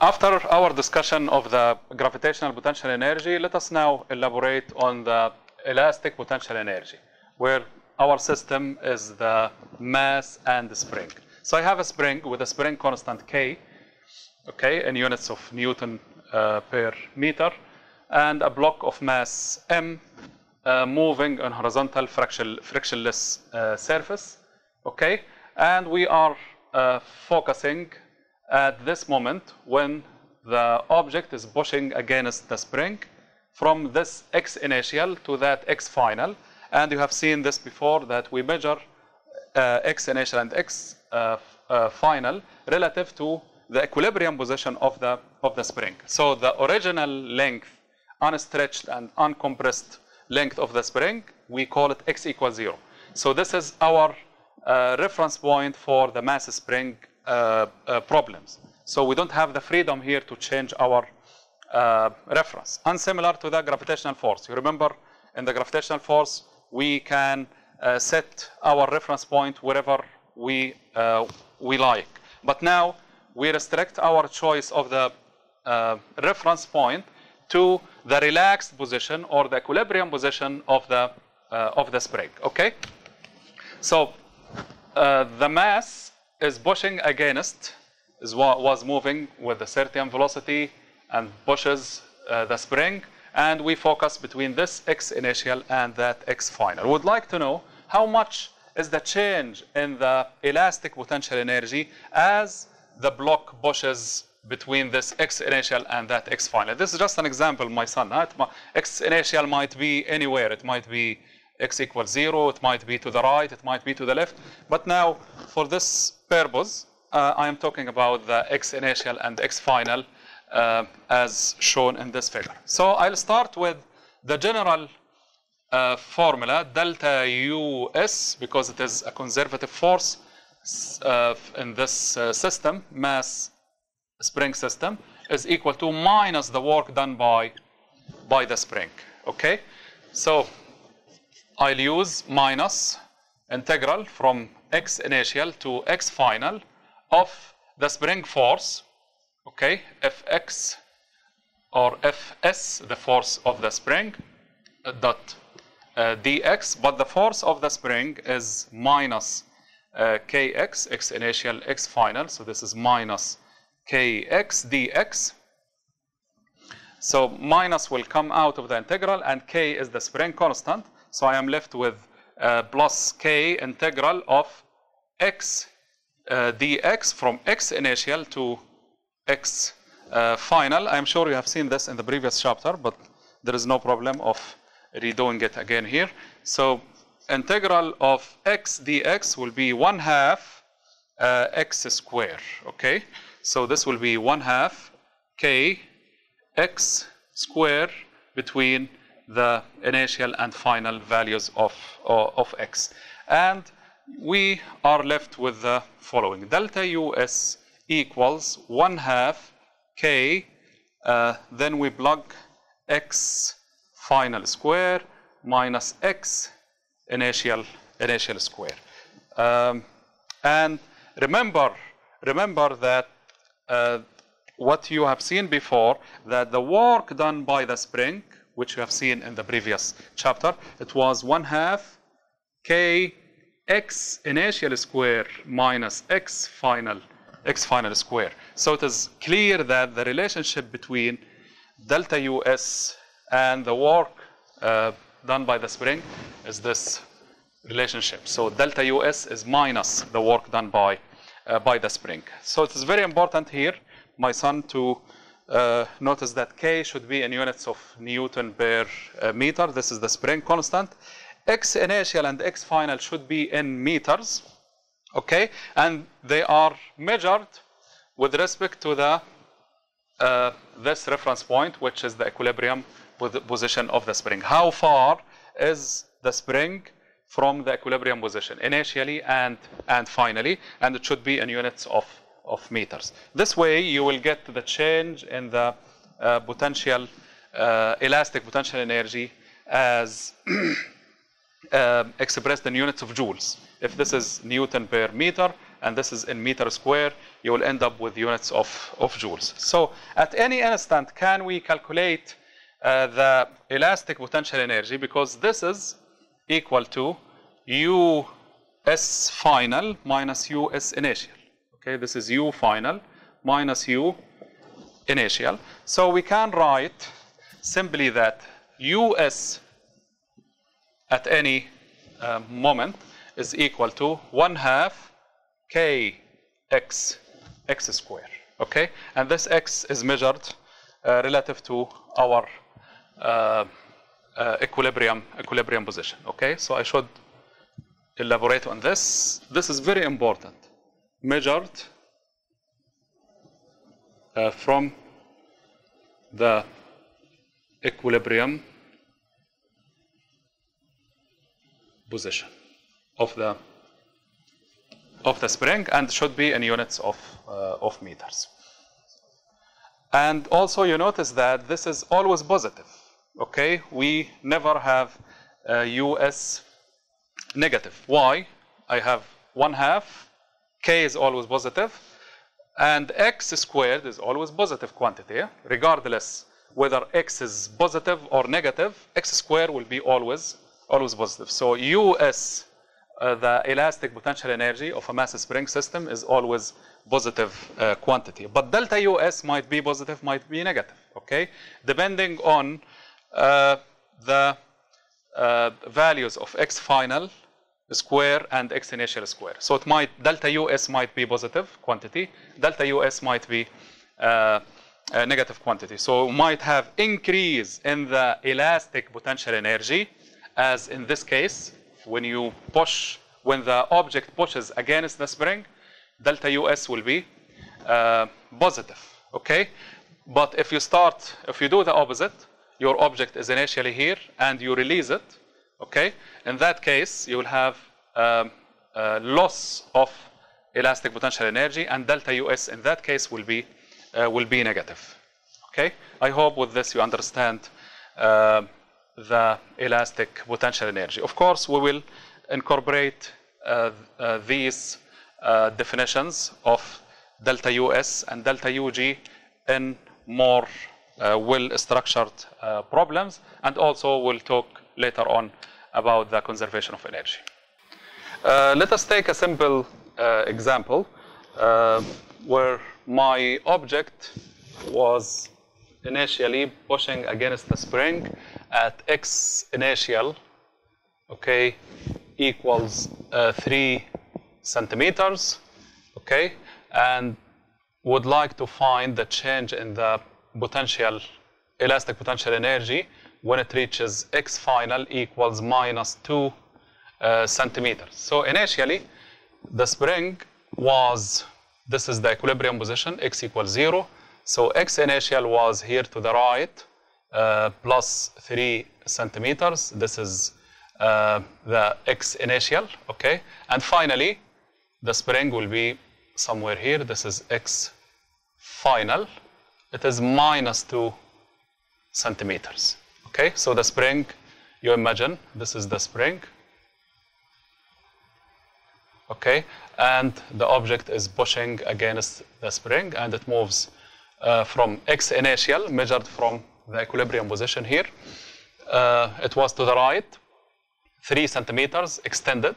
After our discussion of the gravitational potential energy, let us now elaborate on the elastic potential energy, where our system is the mass and the spring. So I have a spring with a spring constant K, okay, in units of Newton uh, per meter, and a block of mass M uh, moving on horizontal friction, frictionless uh, surface, okay, and we are uh, focusing at this moment when the object is pushing against the spring from this x initial to that x final. And you have seen this before that we measure uh, x initial and x uh, uh, final relative to the equilibrium position of the, of the spring. So the original length, unstretched and uncompressed length of the spring, we call it x equals zero. So this is our uh, reference point for the mass spring problems. So we don't have the freedom here to change our uh, reference. Unsimilar to the gravitational force. You remember in the gravitational force, we can uh, set our reference point wherever we, uh, we like. But now we restrict our choice of the uh, reference point to the relaxed position or the equilibrium position of the, of the spring, okay? So the mass is pushing against, is what was moving with a certain velocity and pushes uh, the spring, and we focus between this x initial and that x final. Would like to know how much is the change in the elastic potential energy as the block pushes between this x initial and that x final. This is just an example, my son. Huh? X initial might be anywhere. It might be x equals zero, it might be to the right, it might be to the left. But now, for this purpose, uh, I am talking about the x initial and x final uh, as shown in this figure. So I'll start with the general uh, formula, delta US, because it is a conservative force in this system, mass spring system, is equal to minus the work done by, by the spring, okay? So I'll use minus integral from x initial to x final of the spring force, okay, Fx or Fs, the force of the spring, uh, dot uh, dx, but the force of the spring is minus uh, kx, x initial, x final, so this is minus kx dx. So minus will come out of the integral, and k is the spring constant, so I am left with uh, plus k integral of x uh, dx from x initial to x uh, final. I'm sure you have seen this in the previous chapter, but there is no problem of redoing it again here. So integral of x dx will be 1 half uh, x square, okay? So this will be 1 half k x square between the initial and final values of, uh, of x. And we are left with the following. Delta US equals 1 half k, uh, then we plug x final square minus x initial, initial square. Um, and remember, remember that uh, what you have seen before, that the work done by the spring which we have seen in the previous chapter. It was 1 half k x initial square minus x final x final square. So it is clear that the relationship between delta US and the work uh, done by the spring is this relationship. So delta US is minus the work done by uh, by the spring. So it is very important here, my son, to uh, notice that K should be in units of Newton per uh, meter. This is the spring constant. X initial and X final should be in meters, okay? And they are measured with respect to the uh, this reference point, which is the equilibrium position of the spring. How far is the spring from the equilibrium position, initially and, and finally, and it should be in units of of meters. This way, you will get the change in the uh, potential, uh, elastic potential energy as uh, expressed in units of joules. If this is Newton per meter, and this is in meter square, you will end up with units of, of joules. So at any instant, can we calculate uh, the elastic potential energy? Because this is equal to US final minus US initial. Okay, this is U final minus U initial. So we can write simply that US at any uh, moment is equal to 1 half kx x square. Okay, and this x is measured uh, relative to our uh, uh, equilibrium equilibrium position. Okay, so I should elaborate on this. This is very important. Measured uh, from the equilibrium position of the of the spring and should be in units of uh, of meters. And also you notice that this is always positive. Okay, we never have uh, US negative. Why? I have one half, k is always positive, and x squared is always positive quantity, regardless whether x is positive or negative, x squared will be always always positive. So US, uh, the elastic potential energy of a mass spring system is always positive uh, quantity. But delta US might be positive, might be negative, okay? Depending on uh, the uh, values of x final square and x initial square. So it might, delta US might be positive quantity, delta US might be uh, negative quantity. So we might have increase in the elastic potential energy as in this case, when you push, when the object pushes against the spring, delta US will be uh, positive, okay? But if you start, if you do the opposite, your object is initially here and you release it, okay? In that case, you will have um, uh, loss of elastic potential energy and delta US in that case will be, uh, will be negative, okay? I hope with this you understand uh, the elastic potential energy. Of course, we will incorporate uh, uh, these uh, definitions of delta US and delta UG in more well-structured problems, and also we'll talk later on about the conservation of energy. Uh, let us take a simple uh, example uh, where my object was initially pushing against the spring at x initial, okay, equals uh, 3 centimeters, okay, and would like to find the change in the potential, elastic potential energy when it reaches x final equals minus 2 uh, centimeters. So initially, the spring was, this is the equilibrium position, x equals 0, so x initial was here to the right, uh, plus 3 centimeters. This is uh, the x initial, okay? And finally, the spring will be somewhere here. This is x final. It is minus 2 centimeters, okay? So the spring, you imagine, this is the spring, okay? And the object is pushing against the spring and it moves uh, from x initial, measured from the equilibrium position here. Uh, it was to the right, three centimeters extended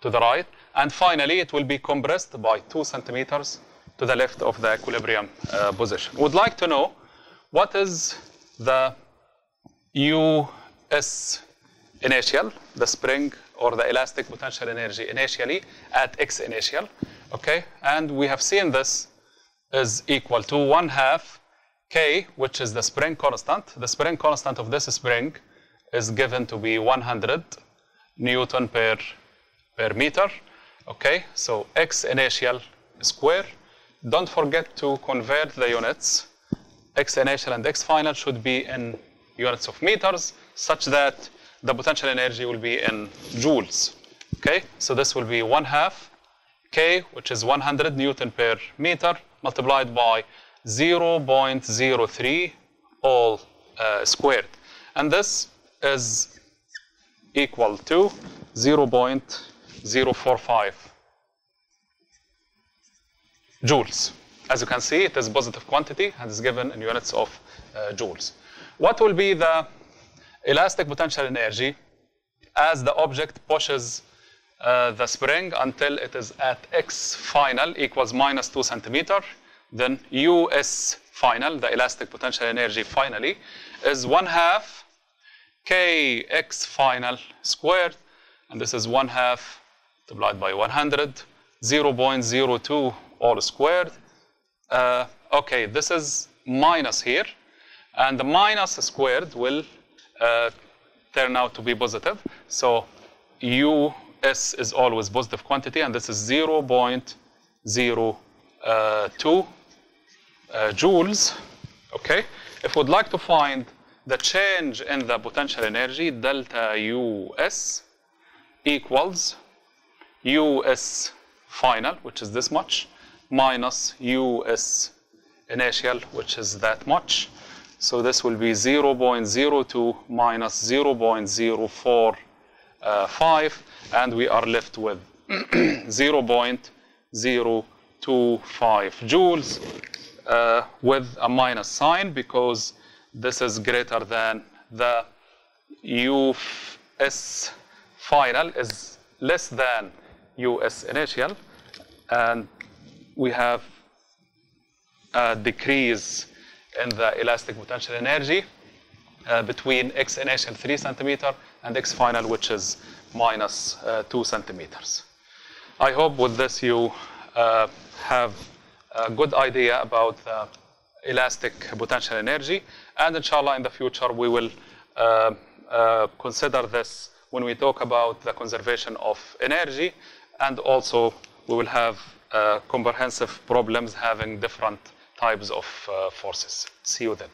to the right, and finally it will be compressed by two centimeters to the left of the equilibrium uh, position. Would like to know what is the US initial, the spring or the elastic potential energy initially at x initial, okay? And we have seen this is equal to 1 half k, which is the spring constant. The spring constant of this spring is given to be 100 Newton per, per meter. Okay, so x initial square. Don't forget to convert the units. x initial and x final should be in units of meters, such that the potential energy will be in joules. Okay, so this will be 1 half k, which is 100 Newton per meter, multiplied by 0.03 all uh, squared. And this is equal to 0.045 joules. As you can see, it is a positive quantity and is given in units of uh, joules. What will be the elastic potential energy as the object pushes uh, the spring until it is at x final equals minus 2 centimeter, then us final, the elastic potential energy finally, is 1 half kx final squared, and this is 1 half multiplied by 100, 0.02 all squared. Uh, okay, this is minus here, and the minus squared will uh, turn out to be positive. So us is always positive quantity, and this is 0.02 uh, uh, joules. Okay, if we'd like to find the change in the potential energy, delta US equals US final, which is this much, minus US initial, which is that much. So this will be 0.02 minus 0.045, and we are left with 0.025 joules uh, with a minus sign because this is greater than the US final is less than US initial, and we have a decrease in the elastic potential energy uh, between x initial 3 centimeter and x final, which is minus, uh, 2 centimeters. I hope with this you uh, have a good idea about the elastic potential energy. And inshallah, in the future, we will uh, uh, consider this when we talk about the conservation of energy. And also, we will have uh, comprehensive problems having different types of uh, forces. See you then.